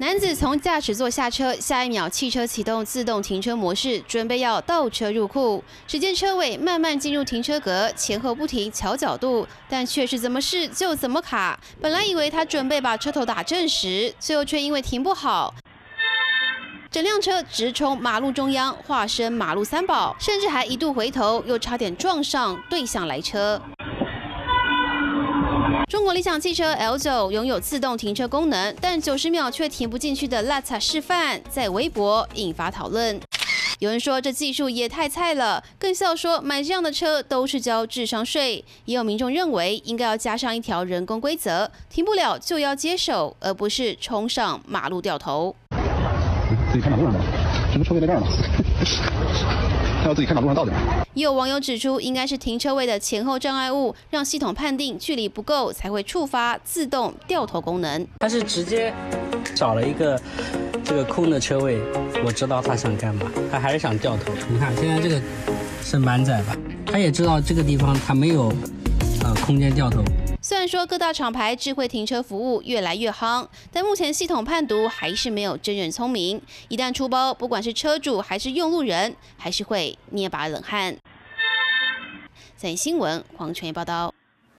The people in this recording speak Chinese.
男子从驾驶座下车，下一秒汽车启动自动停车模式，准备要倒车入库。只见车尾慢慢进入停车格，前后不停调角度，但却是怎么试就怎么卡。本来以为他准备把车头打正时，最后却因为停不好，整辆车直冲马路中央，化身马路三宝，甚至还一度回头，又差点撞上对向来车。中国理想汽车 L 九拥有自动停车功能，但九十秒却停不进去的拉擦示范，在微博引发讨论。有人说这技术也太菜了，更笑说买这样的车都是交智商税。也有民众认为应该要加上一条人工规则，停不了就要接手，而不是冲上马路掉头。自己看马路上的，什么车位在这儿呢？他要自己看马路上到点。也有网友指出，应该是停车位的前后障碍物，让系统判定距离不够，才会触发自动掉头功能。他是直接找了一个这个空的车位，我知道他想干嘛，他还是想掉头。你看现在这个是满载吧？他也知道这个地方他没有呃空间掉头。虽然说各大厂牌智慧停车服务越来越夯，但目前系统判读还是没有真人聪明。一旦出包，不管是车主还是用路人，还是会捏把冷汗。在新闻黄泉报道。